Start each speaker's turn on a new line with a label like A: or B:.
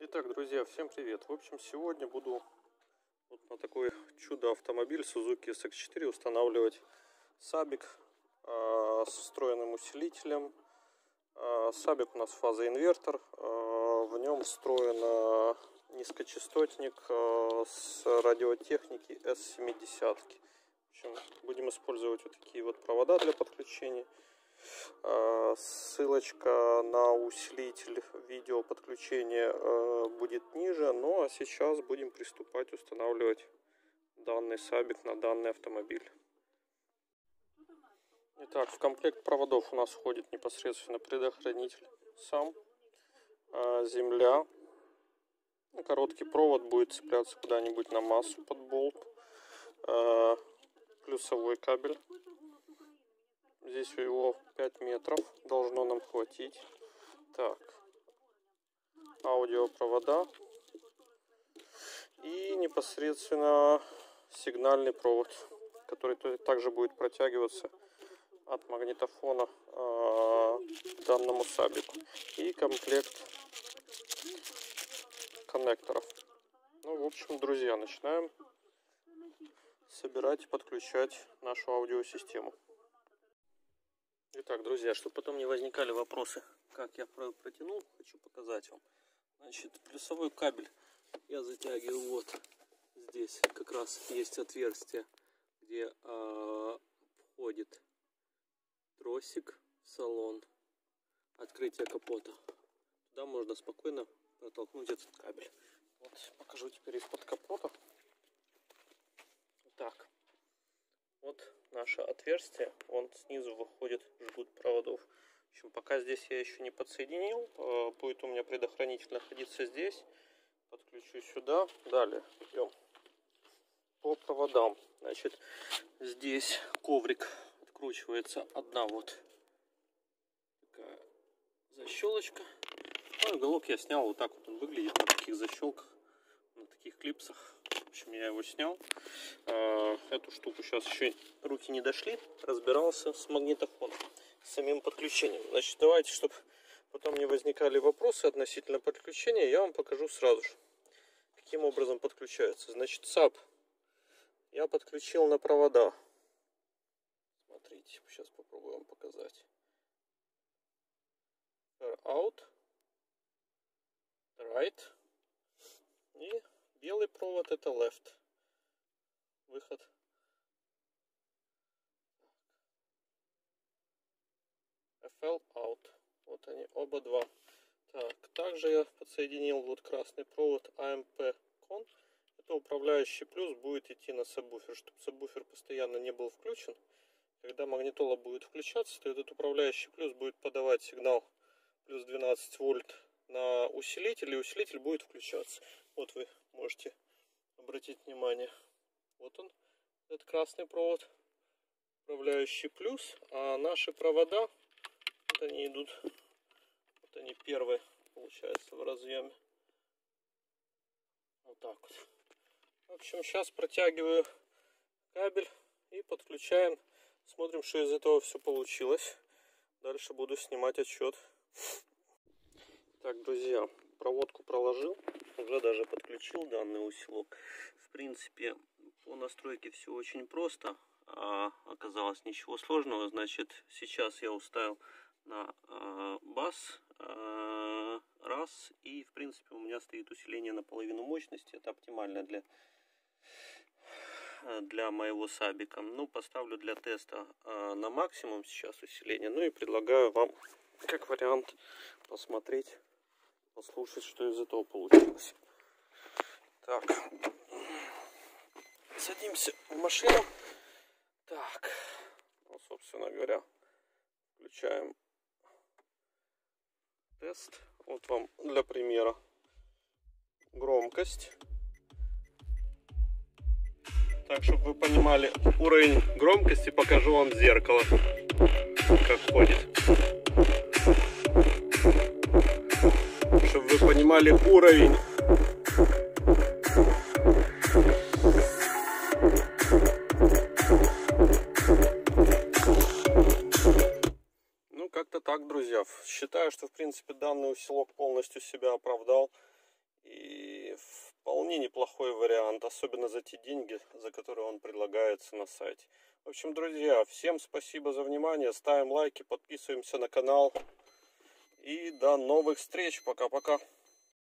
A: Итак, друзья, всем привет! В общем, сегодня буду вот на такой чудо-автомобиль Suzuki SX4 устанавливать сабик э, с встроенным усилителем. Э, сабик у нас фазоинвертор, э, в нем встроен низкочастотник с радиотехники S70. В общем, будем использовать вот такие вот провода для подключения. Э, ссылочка на усилитель видео подключения э, будет ниже. Ну а сейчас будем приступать устанавливать данный сабик на данный автомобиль. Итак, в комплект проводов у нас входит непосредственно предохранитель сам, э, земля. Короткий провод будет цепляться куда-нибудь на массу под болт. Плюсовой кабель Здесь его 5 метров должно нам хватить. Так, аудиопровода и непосредственно сигнальный провод, который также будет протягиваться от магнитофона э, данному сабику и комплект коннекторов. Ну, в общем, друзья, начинаем собирать и подключать нашу аудиосистему. Итак, друзья, чтобы потом не возникали вопросы, как я протянул, хочу показать вам. Значит, плюсовой кабель я затягиваю вот здесь. Как раз есть отверстие, где э, входит тросик в салон, открытие капота. Туда можно спокойно протолкнуть этот кабель. Вот покажу теперь из-под капота. Так, вот наше отверстие, он снизу выходит жгут проводов. В общем, пока здесь я еще не подсоединил, э, будет у меня предохранитель находиться здесь. Подключу сюда. Далее идем по проводам. Значит, здесь коврик откручивается одна вот такая защелочка. Ну, уголок я снял, вот так вот он выглядит на таких защелках, на таких клипсах общем, я его снял. А, эту штуку сейчас еще руки не дошли. Разбирался с магнитофоном, с самим подключением. Значит, давайте, чтобы потом не возникали вопросы относительно подключения, я вам покажу сразу же, каким образом подключается. Значит, саб я подключил на провода. Смотрите, сейчас попробую вам показать. Out, right Белый провод это left. Выход. FL out. Вот они, оба два. Так, также я подсоединил вот красный провод AMP con. Это управляющий плюс будет идти на сабвуфер, чтобы сабвуфер постоянно не был включен. Когда магнитола будет включаться, то этот управляющий плюс будет подавать сигнал плюс 12 вольт на усилитель, и усилитель будет включаться. Вот вы можете обратить внимание. Вот он, этот красный провод, управляющий плюс, а наши провода, вот они идут, вот они первые, получается, в разъеме. Вот так вот. В общем, сейчас протягиваю кабель и подключаем. Смотрим, что из этого все получилось. Дальше буду снимать отчет. Так, друзья, проводку проложил, уже даже подключил данный усилок. В принципе, по настройке все очень просто, а оказалось ничего сложного. Значит, сейчас я уставил на э, бас э, раз, и в принципе у меня стоит усиление на половину мощности. Это оптимально для для моего сабика. Ну, поставлю для теста э, на максимум сейчас усиление. Ну и предлагаю вам, как вариант, посмотреть послушать, что из этого получилось. Так, садимся в машину. Так, ну, собственно говоря, включаем тест. Вот вам для примера громкость. Так, чтобы вы понимали уровень громкости, покажу вам зеркало, как ходит понимали уровень. Ну, как-то так, друзья. Считаю, что, в принципе, данный усилок полностью себя оправдал. И вполне неплохой вариант, особенно за те деньги, за которые он предлагается на сайте. В общем, друзья, всем спасибо за внимание. Ставим лайки, подписываемся на канал. И до новых встреч. Пока-пока.